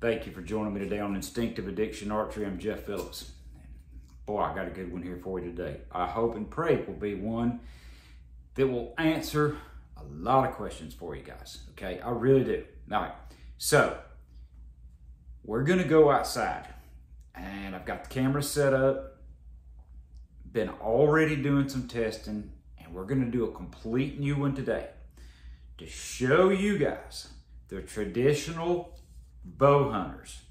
Thank you for joining me today on Instinctive Addiction Archery. I'm Jeff Phillips. Boy, I got a good one here for you today. I hope and pray it will be one that will answer a lot of questions for you guys. Okay, I really do. All right, so we're gonna go outside, and I've got the camera set up. Been already doing some testing, and we're gonna do a complete new one today to show you guys the traditional bow hunters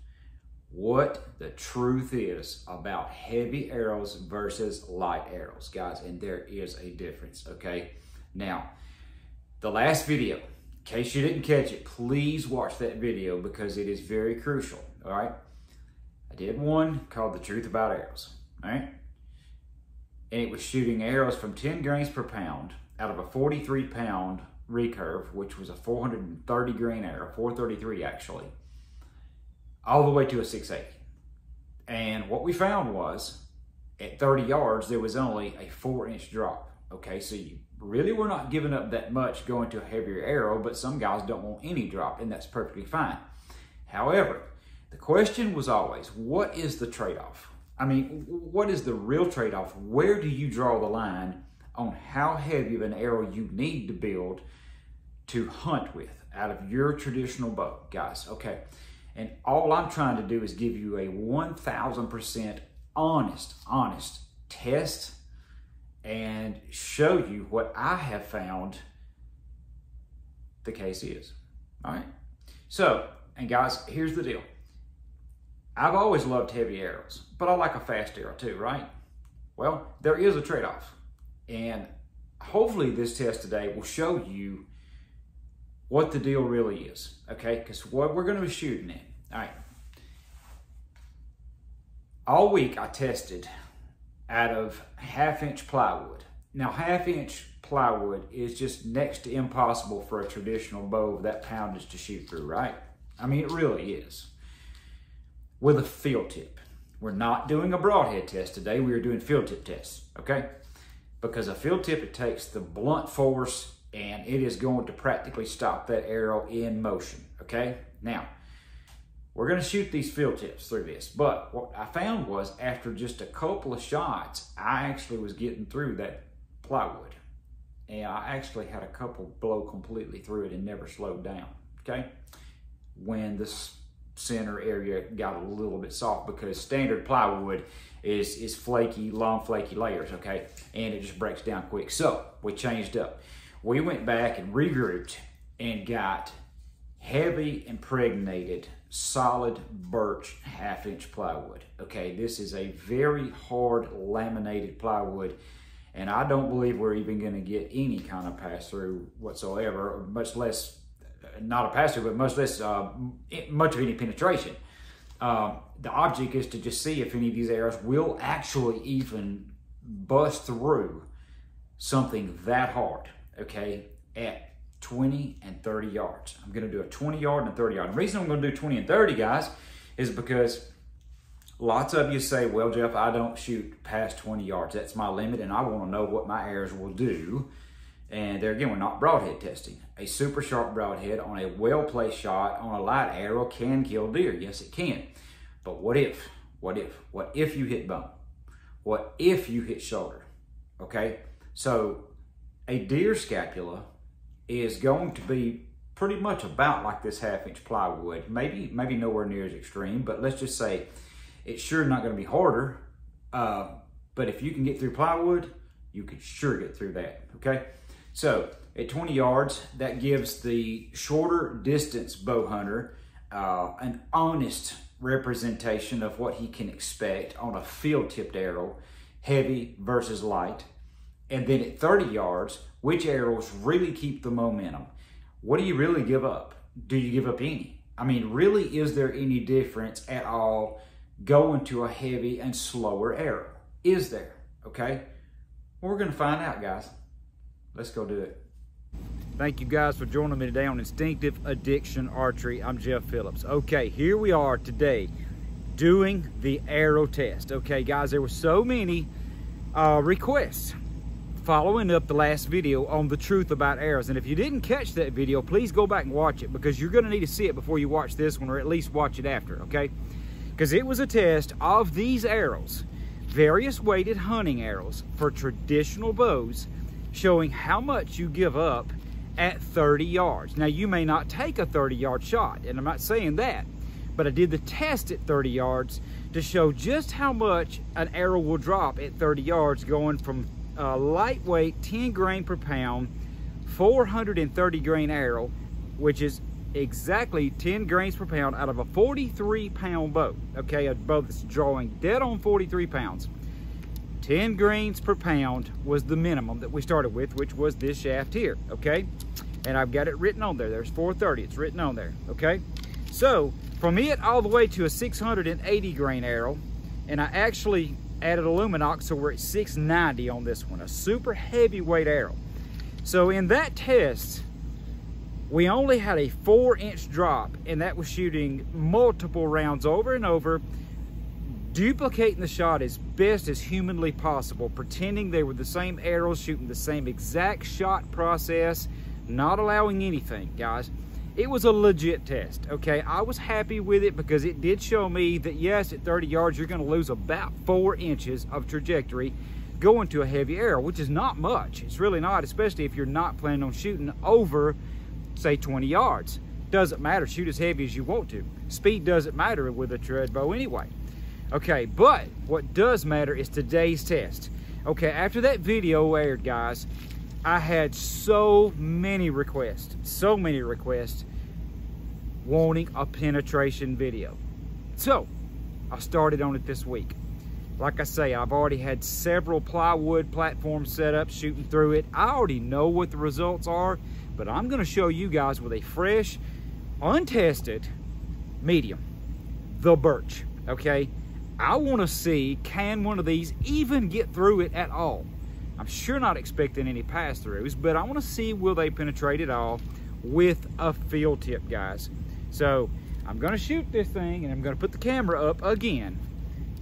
what the truth is about heavy arrows versus light arrows, guys, and there is a difference, okay? Now, the last video, in case you didn't catch it, please watch that video because it is very crucial, all right? I did one called The Truth About Arrows, all right? And it was shooting arrows from 10 grains per pound out of a 43 pound recurve, which was a 430 grain arrow, 433 actually all the way to a 680. And what we found was at 30 yards, there was only a four inch drop. Okay, so you really were not giving up that much going to a heavier arrow, but some guys don't want any drop, and that's perfectly fine. However, the question was always, what is the trade-off? I mean, what is the real trade-off? Where do you draw the line on how heavy of an arrow you need to build to hunt with out of your traditional bow, guys? Okay, and all I'm trying to do is give you a 1000% honest, honest test and show you what I have found the case is. All right. So, and guys, here's the deal. I've always loved heavy arrows, but I like a fast arrow too, right? Well, there is a trade off. And hopefully, this test today will show you what the deal really is, okay? Because what we're going to be shooting in. All right. All week I tested out of half inch plywood. Now, half inch plywood is just next to impossible for a traditional bow of that poundage to shoot through, right? I mean, it really is. With a field tip. We're not doing a broadhead test today. We are doing field tip tests, okay? Because a field tip, it takes the blunt force and it is going to practically stop that arrow in motion, okay? Now, we're going to shoot these field tips through this, but what I found was after just a couple of shots, I actually was getting through that plywood. And I actually had a couple blow completely through it and never slowed down, okay? When this center area got a little bit soft because standard plywood is, is flaky, long flaky layers, okay? And it just breaks down quick. So we changed up we went back and regrouped and got heavy impregnated solid birch half inch plywood. Okay, this is a very hard laminated plywood and I don't believe we're even going to get any kind of pass through whatsoever, much less, not a pass through, but much less, uh, much of any penetration. Uh, the object is to just see if any of these arrows will actually even bust through something that hard okay, at 20 and 30 yards. I'm gonna do a 20 yard and a 30 yard. The reason I'm gonna do 20 and 30, guys, is because lots of you say, well, Jeff, I don't shoot past 20 yards. That's my limit, and I wanna know what my arrows will do. And there again, we're not broadhead testing. A super sharp broadhead on a well-placed shot on a light arrow can kill deer. Yes, it can. But what if? What if? What if you hit bone? What if you hit shoulder? Okay? So a deer scapula is going to be pretty much about like this half inch plywood. Maybe, maybe nowhere near as extreme, but let's just say it's sure not going to be harder. Uh, but if you can get through plywood, you can sure get through that, okay? So at 20 yards, that gives the shorter distance bow hunter uh, an honest representation of what he can expect on a field tipped arrow, heavy versus light. And then at 30 yards, which arrows really keep the momentum? What do you really give up? Do you give up any? I mean, really, is there any difference at all going to a heavy and slower arrow? Is there? Okay? Well, we're going to find out, guys. Let's go do it. Thank you guys for joining me today on Instinctive Addiction Archery. I'm Jeff Phillips. Okay, here we are today doing the arrow test. Okay, guys, there were so many uh, requests following up the last video on the truth about arrows. And if you didn't catch that video, please go back and watch it because you're gonna need to see it before you watch this one or at least watch it after, okay? Because it was a test of these arrows, various weighted hunting arrows for traditional bows, showing how much you give up at 30 yards. Now you may not take a 30 yard shot, and I'm not saying that, but I did the test at 30 yards to show just how much an arrow will drop at 30 yards going from a lightweight 10 grain per pound, 430 grain arrow, which is exactly 10 grains per pound out of a 43 pound bow. Okay, a bow that's drawing dead on 43 pounds. 10 grains per pound was the minimum that we started with, which was this shaft here, okay? And I've got it written on there. There's 430, it's written on there, okay? So, from it all the way to a 680 grain arrow, and I actually added a Lumenok, so we're at 690 on this one, a super heavyweight arrow. So in that test, we only had a four inch drop and that was shooting multiple rounds over and over, duplicating the shot as best as humanly possible, pretending they were the same arrows, shooting the same exact shot process, not allowing anything, guys it was a legit test, okay? I was happy with it because it did show me that yes, at 30 yards, you're gonna lose about four inches of trajectory going to a heavy arrow, which is not much. It's really not, especially if you're not planning on shooting over, say 20 yards. Doesn't matter, shoot as heavy as you want to. Speed doesn't matter with a trad bow anyway. Okay, but what does matter is today's test. Okay, after that video aired, guys, I had so many requests, so many requests wanting a penetration video. So I started on it this week. Like I say, I've already had several plywood platforms set up shooting through it. I already know what the results are, but I'm gonna show you guys with a fresh, untested medium, the birch, okay? I wanna see, can one of these even get through it at all? I'm sure not expecting any pass-throughs, but I want to see will they penetrate at all with a field tip, guys. So I'm going to shoot this thing and I'm going to put the camera up again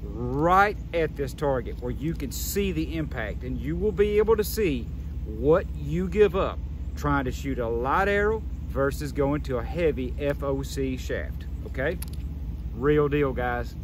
right at this target where you can see the impact and you will be able to see what you give up trying to shoot a light arrow versus going to a heavy FOC shaft, okay? Real deal, guys.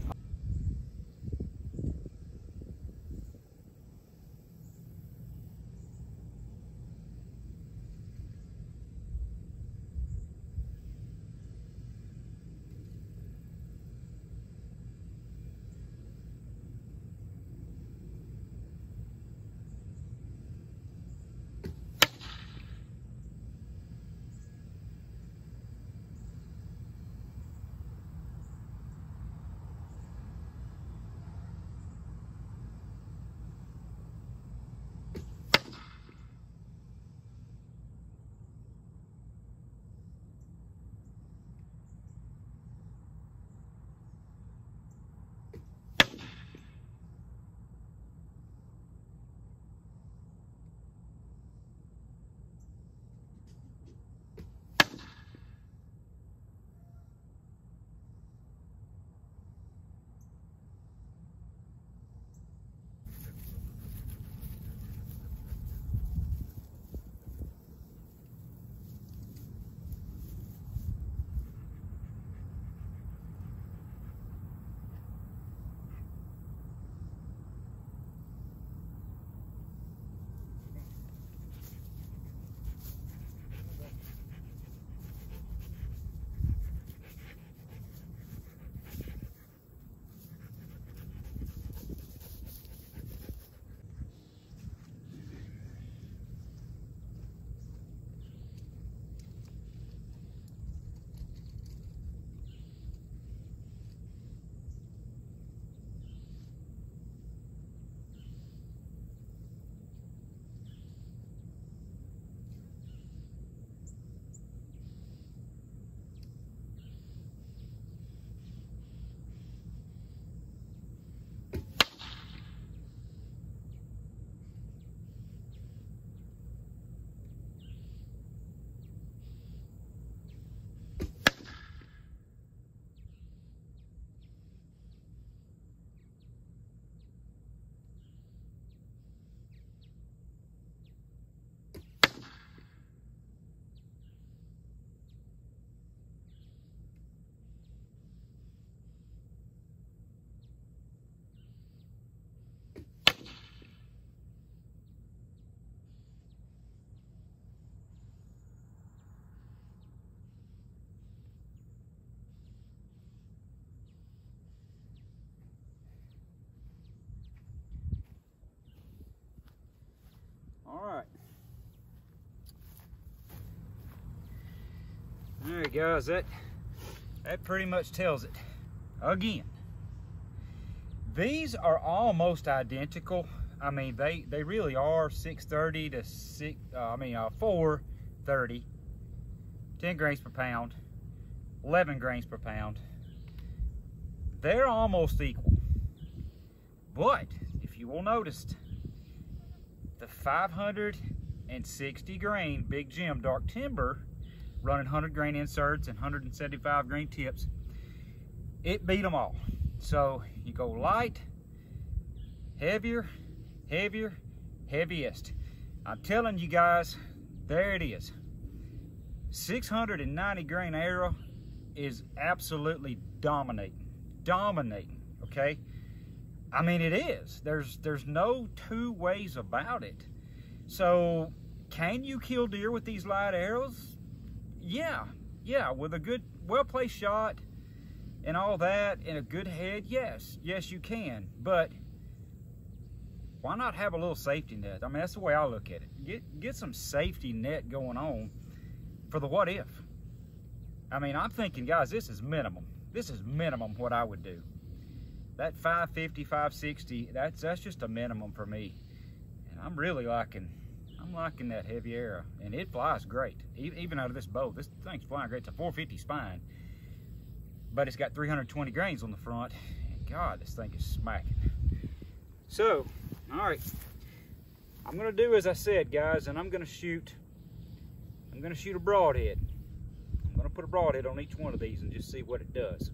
Guys, that, that pretty much tells it. Again, these are almost identical. I mean, they, they really are 630 to 6, uh, I mean, uh, 430, 10 grains per pound, 11 grains per pound. They're almost equal. But, if you will notice, the 560 grain Big Jim Dark Timber running 100 grain inserts and 175 grain tips, it beat them all. So you go light, heavier, heavier, heaviest. I'm telling you guys, there it is. 690 grain arrow is absolutely dominating, dominating, okay? I mean, it is. There's, there's no two ways about it. So can you kill deer with these light arrows? Yeah, yeah, with a good, well-placed shot, and all that and a good head, yes, yes you can. But why not have a little safety net? I mean, that's the way I look at it. Get get some safety net going on for the what if. I mean, I'm thinking, guys, this is minimum. This is minimum what I would do. That 550, 560, that's that's just a minimum for me. And I'm really liking I'm liking that heavy arrow. And it flies great. Even out of this bow, this thing's flying great. It's a 450 spine but it's got 320 grains on the front. And God, this thing is smacking. So, all right, I'm gonna do as I said, guys, and I'm gonna shoot, I'm gonna shoot a broadhead. I'm gonna put a broadhead on each one of these and just see what it does.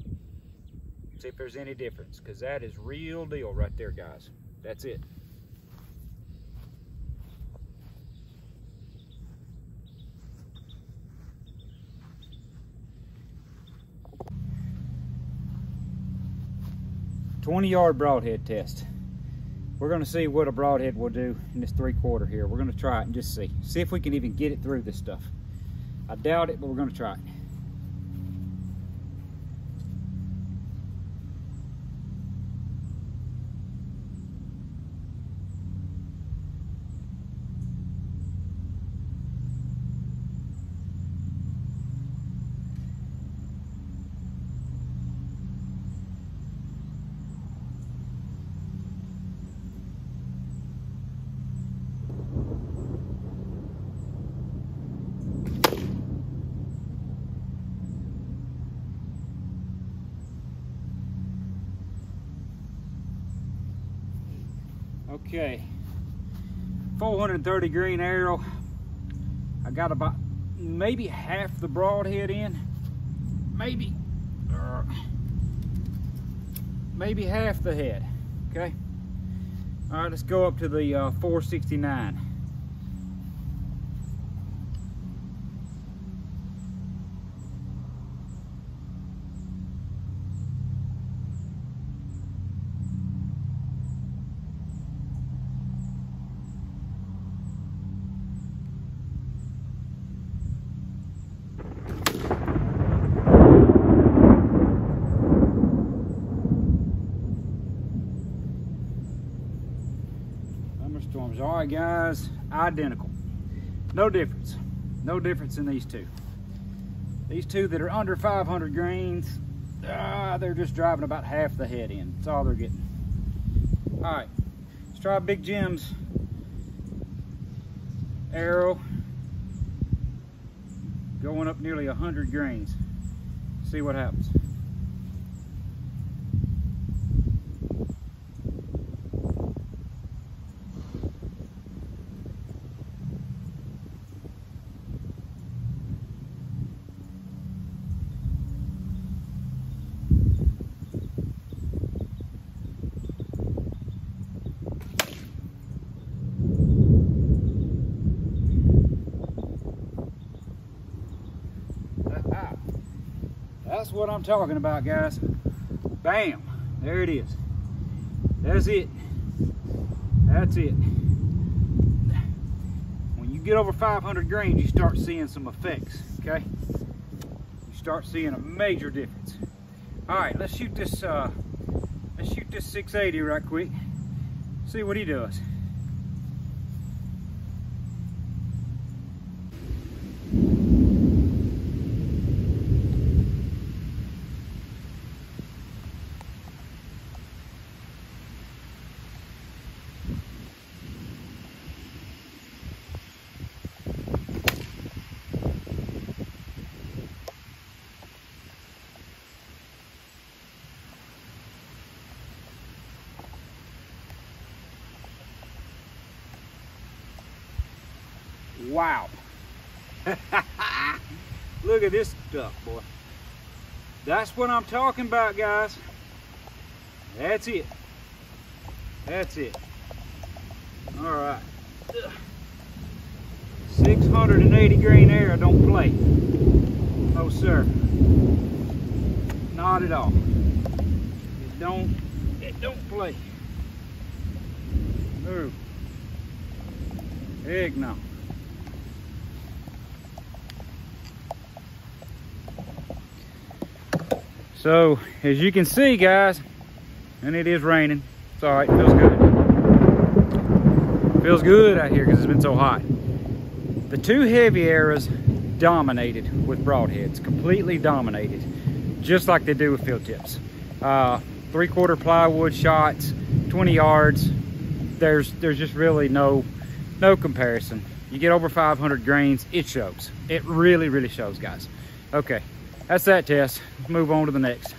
See if there's any difference, because that is real deal right there, guys. That's it. 20 yard broadhead test. We're gonna see what a broadhead will do in this three quarter here. We're gonna try it and just see. See if we can even get it through this stuff. I doubt it, but we're gonna try it. Okay, 430 grain arrow. I got about maybe half the broadhead in, maybe, uh, maybe half the head, okay? All right, let's go up to the uh, 469. All right, guys, identical. No difference. No difference in these two. These two that are under 500 grains, uh, they're just driving about half the head in. That's all they're getting. All right, let's try Big Jim's arrow. Going up nearly 100 grains. See what happens. That's what I'm talking about, guys. Bam, there it is. That's it. That's it. When you get over 500 grains, you start seeing some effects, okay? You start seeing a major difference. All right, let's shoot this, uh, let's shoot this 680 right quick. See what he does. Wow. Look at this stuff, boy. That's what I'm talking about, guys. That's it. That's it. All right. 680 grain arrow don't play. No, sir. Not at all. It don't, it don't play. No. Heck no. So, as you can see, guys, and it is raining. It's all right, feels good. Feels good out here because it's been so hot. The two heavy arrows dominated with broadheads, completely dominated, just like they do with field tips. Uh, three quarter plywood shots, 20 yards. There's there's just really no no comparison. You get over 500 grains, it shows. It really, really shows, guys. Okay, that's that test. Let's move on to the next.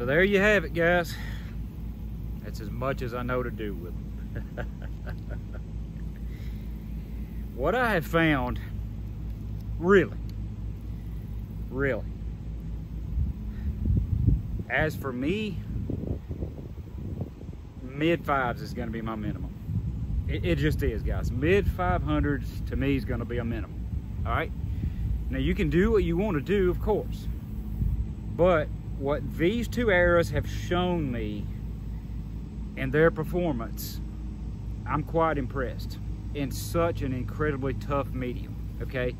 So there you have it, guys. That's as much as I know to do with them. what I have found, really, really, as for me, mid fives is going to be my minimum. It, it, just is, guys. Mid 500s to me is going to be a minimum. All right. Now you can do what you want to do, of course, but what these two arrows have shown me in their performance, I'm quite impressed in such an incredibly tough medium, okay?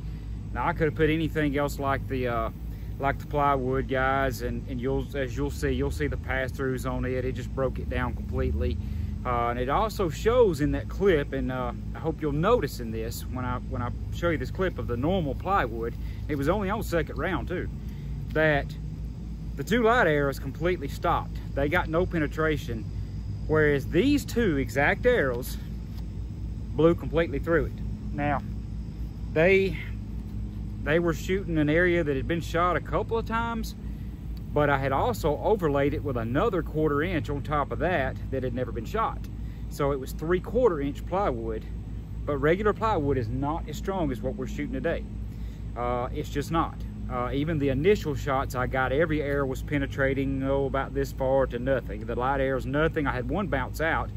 Now I could have put anything else like the uh, like the plywood guys and, and you'll as you'll see, you'll see the pass-throughs on it. It just broke it down completely. Uh, and it also shows in that clip, and uh, I hope you'll notice in this when I when I show you this clip of the normal plywood, it was only on second round too, that the two light arrows completely stopped. They got no penetration, whereas these two exact arrows blew completely through it. Now, they they were shooting an area that had been shot a couple of times, but I had also overlaid it with another quarter inch on top of that that had never been shot. So it was three quarter inch plywood, but regular plywood is not as strong as what we're shooting today. Uh, it's just not. Uh, even the initial shots I got, every arrow was penetrating, oh, about this far to nothing. The light arrows, nothing. I had one bounce out.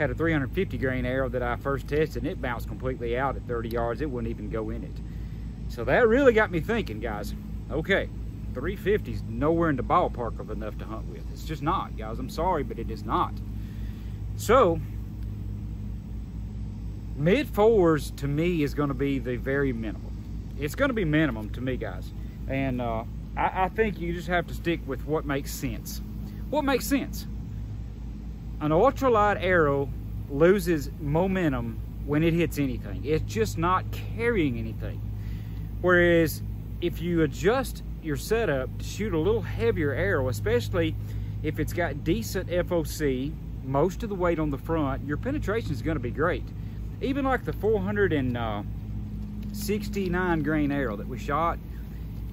Had a 350 grain arrow that I first tested, and it bounced completely out at 30 yards. It wouldn't even go in it. So that really got me thinking, guys. Okay, 350 is nowhere in the ballpark of enough to hunt with. It's just not, guys. I'm sorry, but it is not. So, mid fours to me is going to be the very minimum. It's going to be minimum to me, guys. And uh, I, I think you just have to stick with what makes sense. What makes sense? An ultralight arrow loses momentum when it hits anything. It's just not carrying anything. Whereas if you adjust your setup to shoot a little heavier arrow, especially if it's got decent FOC, most of the weight on the front, your penetration is going to be great. Even like the 469 uh, grain arrow that we shot,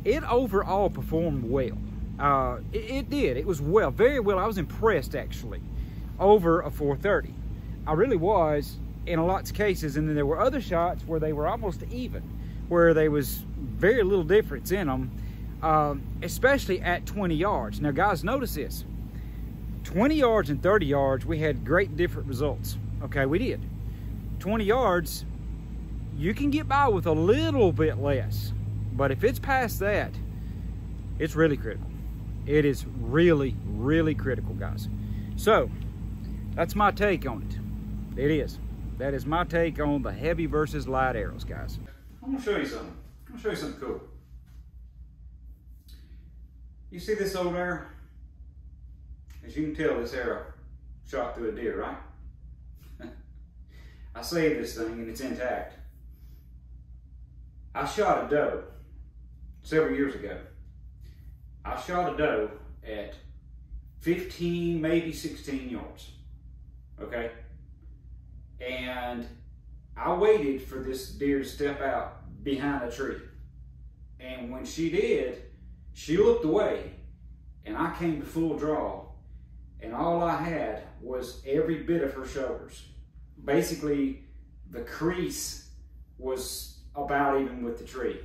it overall performed well. Uh, it, it, did. It was well, very well. I was impressed actually over a 430. I really was in a lots of cases. And then there were other shots where they were almost even, where there was very little difference in them, um, especially at 20 yards. Now, guys, notice this. 20 yards and 30 yards, we had great different results. Okay, we did. 20 yards, you can get by with a little bit less. But if it's past that, it's really critical. It is really, really critical, guys. So, that's my take on it. It is. That is my take on the heavy versus light arrows, guys. I'm gonna show you something. I'm gonna show you something cool. You see this old arrow? As you can tell, this arrow shot through a deer, right? I saved this thing and it's intact. I shot a doe several years ago. I shot a doe at 15, maybe 16 yards. Okay? And I waited for this deer to step out behind a tree. And when she did, she looked away and I came to full draw and all I had was every bit of her shoulders. Basically, the crease was about even with the tree,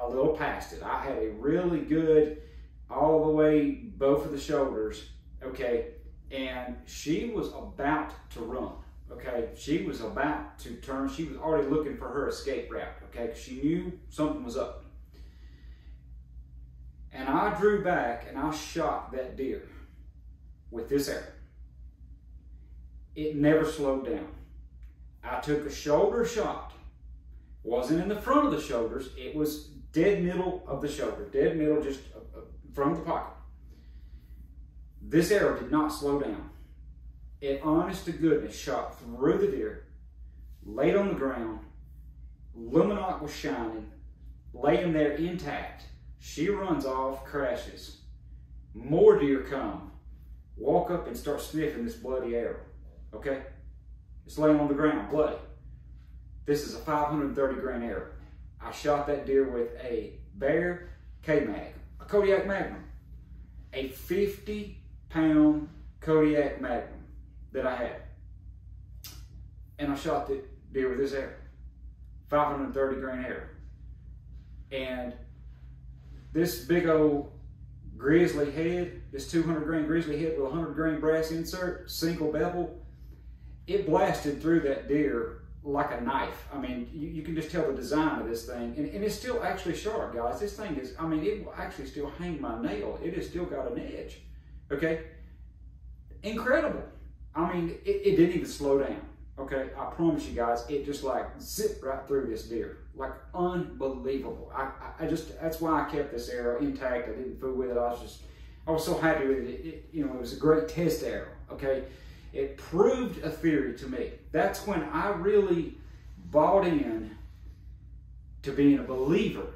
a little past it. I had a really good, all the way, both of the shoulders, okay, and she was about to run, okay? She was about to turn, she was already looking for her escape route, okay? She knew something was up. And I drew back and I shot that deer with this arrow. It never slowed down. I took a shoulder shot. Wasn't in the front of the shoulders. It was dead middle of the shoulder. Dead middle just uh, uh, from the pocket. This arrow did not slow down. It, honest to goodness, shot through the deer, laid on the ground. Lumenok was shining, laying there intact. She runs off, crashes. More deer come walk up and start sniffing this bloody arrow. Okay? It's laying on the ground, bloody. This is a 530 grain arrow. I shot that deer with a Bear K-Mag, a Kodiak Magnum, a 50 pound Kodiak Magnum that I had. And I shot the deer with this arrow, 530 grain arrow. And this big old grizzly head, this 200 grain grizzly head with a 100 grain brass insert, single bevel, it blasted through that deer like a knife. I mean, you, you can just tell the design of this thing. And, and, it's still actually sharp, guys. This thing is, I mean, it will actually still hang my nail. It has still got an edge, okay? Incredible. I mean, it, it didn't even slow down, okay? I promise you guys, it just like zipped right through this deer like unbelievable. I, I, just that's why I kept this arrow intact. I didn't fool with it. I was just I was so happy with it. it, it you know, it was a great test arrow. Okay, it proved a theory to me. That's when I really bought in to being a believer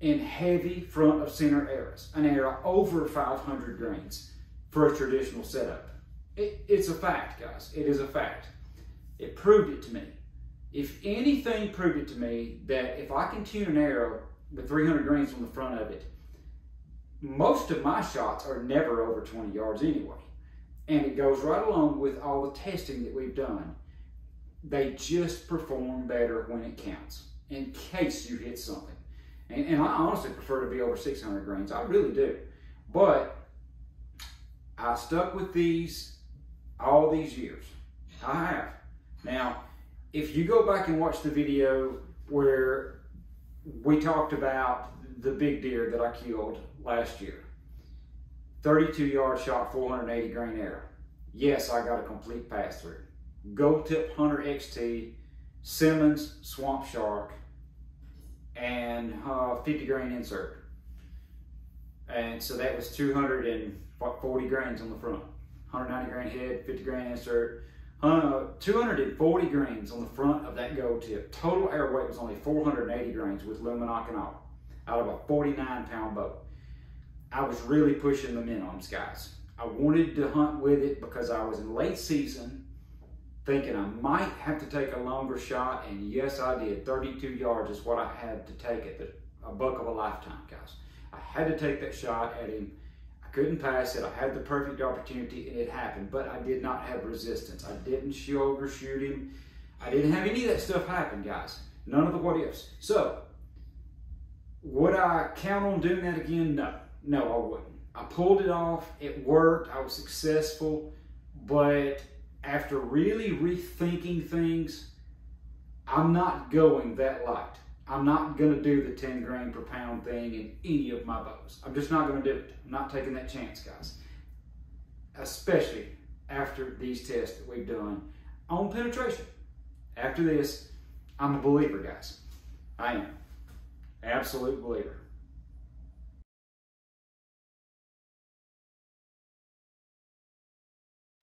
in heavy front of center arrows, an arrow over 500 grains for a traditional setup. It, it's a fact, guys. It is a fact. It proved it to me if anything proved it to me that if I can tune an arrow with 300 grains on the front of it, most of my shots are never over 20 yards anyway. And it goes right along with all the testing that we've done. They just perform better when it counts, in case you hit something. And, and I honestly prefer to be over 600 grains. I really do. But I stuck with these all these years. I have. Now, if you go back and watch the video where we talked about the big deer that I killed last year, 32 yard shot, 480 grain arrow. Yes, I got a complete pass through. Gold Tip Hunter XT, Simmons Swamp Shark, and uh, 50 grain insert. And so that was 240 grains on the front. 190 grain head, 50 grain insert, uh, 240 grains on the front of that gold tip. Total air weight was only 480 grains with Lumenok and all, out of a 49 pound bow. I was really pushing the minimums, guys. I wanted to hunt with it because I was in late season thinking I might have to take a longer shot, and yes, I did. 32 yards is what I had to take at the, a buck of a lifetime, guys. I had to take that shot at him I couldn't pass it. I had the perfect opportunity and it happened, but I did not have resistance. I didn't shoulder shoot him. I didn't have any of that stuff happen, guys. None of the what ifs. So, would I count on doing that again? No. No, I wouldn't. I pulled it off. It worked. I was successful. But after really rethinking things, I'm not going that light. I'm not going to do the 10 grain per pound thing in any of my bows. I'm just not going to do it. I'm not taking that chance, guys. Especially after these tests that we've done on penetration. After this, I'm a believer, guys. I am. Absolute believer.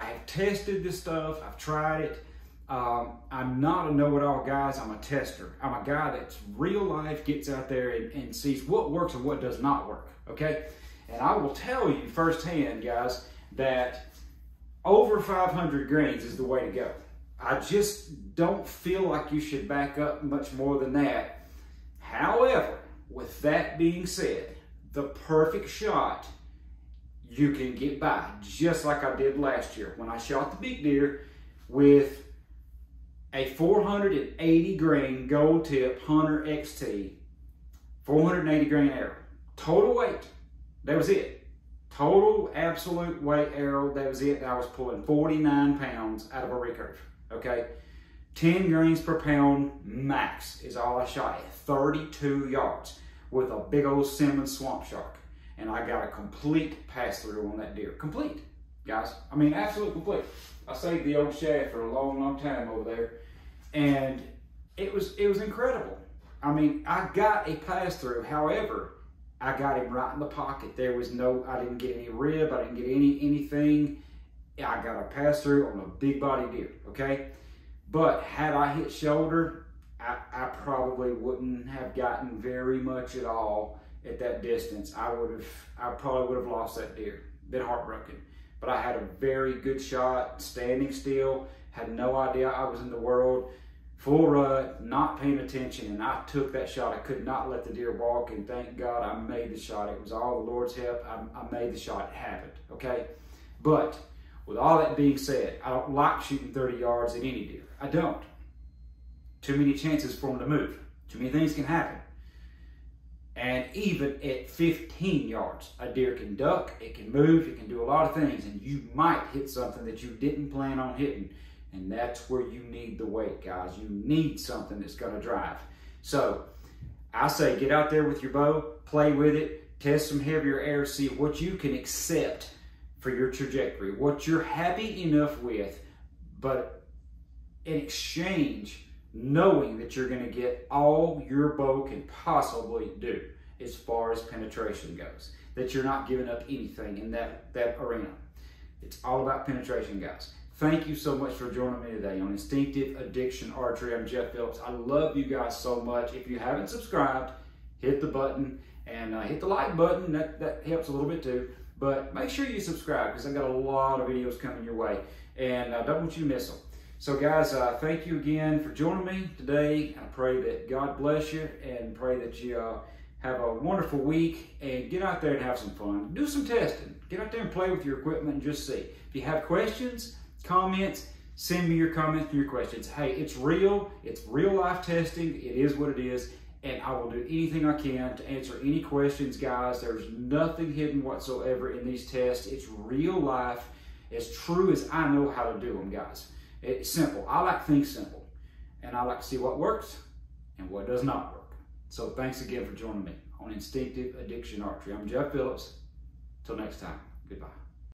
I have tested this stuff. I've tried it. Um, I'm not a know-it-all, guys. I'm a tester. I'm a guy that's real life gets out there and, and sees what works and what does not work, okay? And I will tell you firsthand, guys, that over 500 grains is the way to go. I just don't feel like you should back up much more than that. However, with that being said, the perfect shot you can get by, just like I did last year when I shot the big deer with a 480 grain gold tip Hunter XT, 480 grain arrow. Total weight, that was it. Total absolute weight arrow, that was it. I was pulling 49 pounds out of a recurve, okay? 10 grains per pound max is all I shot at 32 yards with a big old Simmons Swamp Shark. And I got a complete pass through on that deer. Complete, guys. I mean, absolute complete. I saved the old shaft for a long, long time over there. And it was it was incredible. I mean, I got a pass through. However, I got him right in the pocket. There was no, I didn't get any rib. I didn't get any anything. I got a pass through on a big body deer, okay? But had I hit shoulder, I, I probably wouldn't have gotten very much at all at that distance. I would have, I probably would have lost that deer, been heartbroken. But I had a very good shot, standing still, had no idea I was in the world, full rut, not paying attention, and I took that shot. I could not let the deer walk, and thank God I made the shot. It was all the Lord's help. I, I made the shot. It happened, okay? But with all that being said, I don't like shooting 30 yards at any deer. I don't. Too many chances for them to move. Too many things can happen. And even at 15 yards, a deer can duck, it can move, it can do a lot of things, and you might hit something that you didn't plan on hitting. And that's where you need the weight, guys. You need something that's going to drive. So I say get out there with your bow, play with it, test some heavier air, see what you can accept for your trajectory, what you're happy enough with, but in exchange, knowing that you're going to get all your bow can possibly do as far as penetration goes. That you're not giving up anything in that, that arena. It's all about penetration, guys. Thank you so much for joining me today on Instinctive Addiction Archery. I'm Jeff Phillips. I love you guys so much. If you haven't subscribed, hit the button and uh, hit the like button. That, that helps a little bit too. But make sure you subscribe because I've got a lot of videos coming your way and I uh, don't want you to miss them. So guys, uh, thank you again for joining me today. I pray that God bless you and pray that you uh, have a wonderful week and get out there and have some fun. Do some testing. Get out there and play with your equipment and just see. If you have questions, comments, send me your comments and your questions. Hey, it's real. It's real life testing. It is what it is. And I will do anything I can to answer any questions, guys. There's nothing hidden whatsoever in these tests. It's real life, as true as I know how to do them, guys. It's simple. I like things simple. And I like to see what works and what does not work. So thanks again for joining me on Instinctive Addiction Archery. I'm Jeff Phillips. Till next time, goodbye.